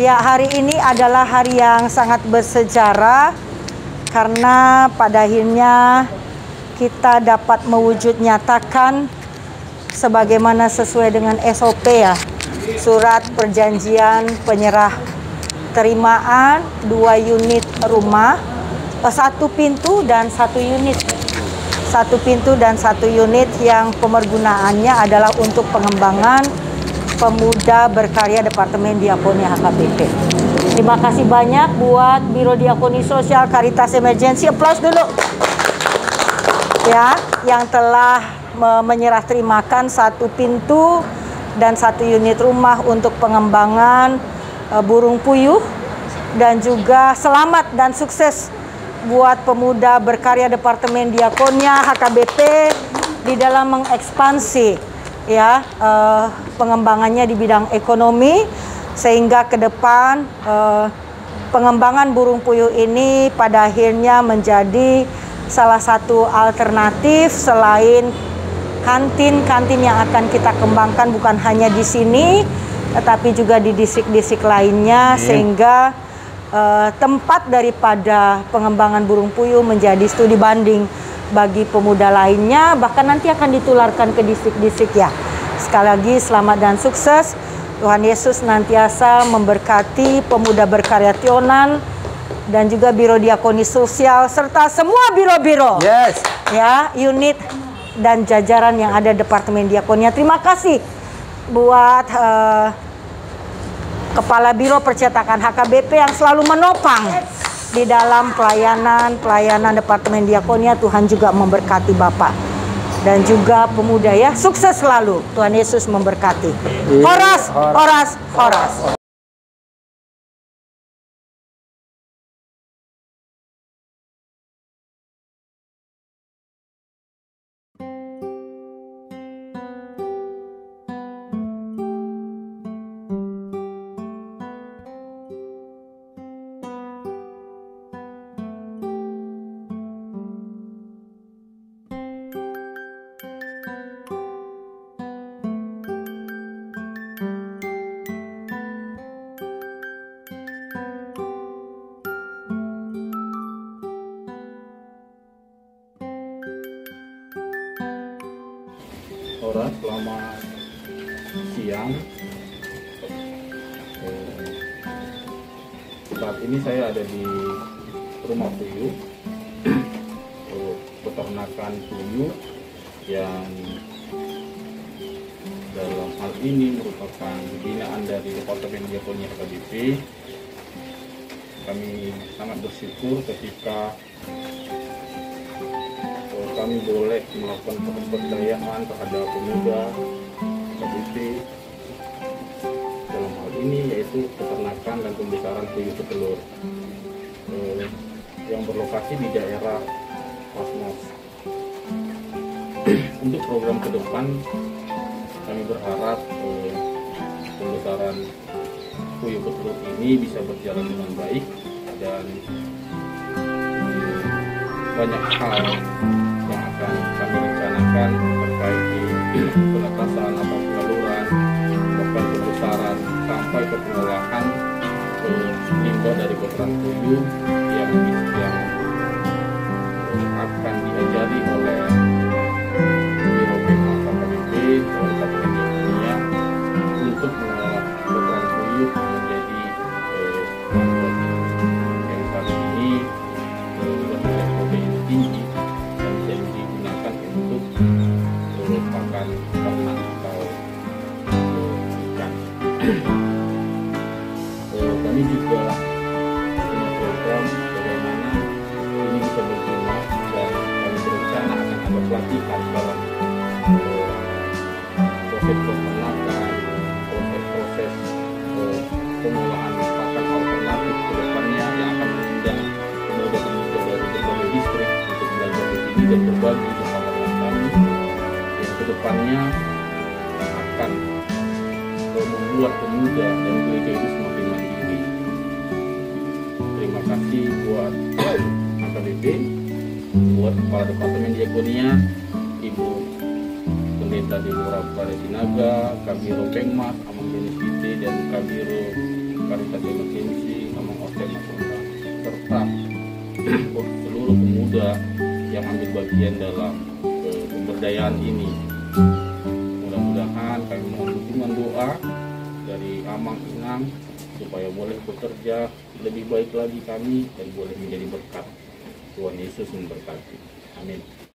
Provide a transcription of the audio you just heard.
Ya, hari ini adalah hari yang sangat bersejarah karena pada akhirnya kita dapat mewujud nyatakan sebagaimana sesuai dengan SOP ya. Surat perjanjian penyerah terimaan dua unit rumah, satu pintu dan satu unit. Satu pintu dan satu unit yang pemergunaannya adalah untuk pengembangan Pemuda Berkarya Departemen Diakonia HKBP. Terima kasih banyak buat Biro Diakoni Sosial Karitas Emergency. Applause dulu. Ya, yang telah menyerah terimakan satu pintu dan satu unit rumah untuk pengembangan uh, burung puyuh dan juga selamat dan sukses buat pemuda berkarya Departemen Diakonia HKBP di dalam mengekspansi ya uh, pengembangannya di bidang ekonomi sehingga ke depan uh, pengembangan burung puyuh ini pada akhirnya menjadi salah satu alternatif selain kantin-kantin yang akan kita kembangkan bukan hanya di sini tetapi juga di distrik-distrik lainnya yeah. sehingga uh, tempat daripada pengembangan burung puyuh menjadi studi banding bagi pemuda lainnya bahkan nanti akan ditularkan ke distrik-distrik ya. Sekali lagi selamat dan sukses. Tuhan Yesus nantiasa memberkati pemuda berkarya Tionan dan juga Biro Diakoni Sosial serta semua biro-biro. Yes. Ya, unit dan jajaran yang ada Departemen Diakonia. Terima kasih buat uh, Kepala Biro Percetakan HKBP yang selalu menopang di dalam pelayanan pelayanan Departemen Diakonia Tuhan juga memberkati Bapak. Dan juga pemuda ya sukses selalu. Tuhan Yesus memberkati. Horas horas horas Ora, selamat siang. Saat ini saya ada di rumah puyuh peternakan puyuh yang dalam hal ini merupakan binaan dari Departemen Diakonia HKBP. Kami sangat bersyukur ketika kami boleh melakukan pemberdayaan terhadap pemuda KBP dalam hal ini yaitu peternakan dan pembesaran puyuh petelur eh, yang berlokasi di daerah Pasmos. Untuk program ke depan kami berharap eh, pembesaran puyuh petelur ini bisa berjalan dengan baik dan eh, banyak hal terkait di penetasan atau penyaluran bahkan pembesaran sampai ke pengolahan limbah dari kotoran puyuh yang yang akan diajari oleh Kami juga punya program bagaimana ini bisa berguna dan kami berencana akan ada pelatihan dalam eh, proses peternakan, proses-proses eh, pengolahan pakan alternatif ke depannya yang akan mengundang pemuda-pemuda dari berbagai distrik untuk belajar di sini dan berbagi pengalaman kami ke depannya akan membuat pemuda dan gereja itu semakin mandiri. Terima kasih buat AKBP, buat kepala departemen diakonia, Ibu Pendeta Deborah Pada Sinaga, Kabiro Pengmas, Amang Benesite, dan Kabiro Karitas Emergency, Amang Ortem Masunda, serta seluruh pemuda yang ambil bagian dalam eh, pemberdayaan ini. Mudah-mudahan kami mohon dukungan doa dari Amang Inang supaya boleh bekerja lebih baik lagi kami dan boleh menjadi berkat. Tuhan Yesus memberkati. Amin.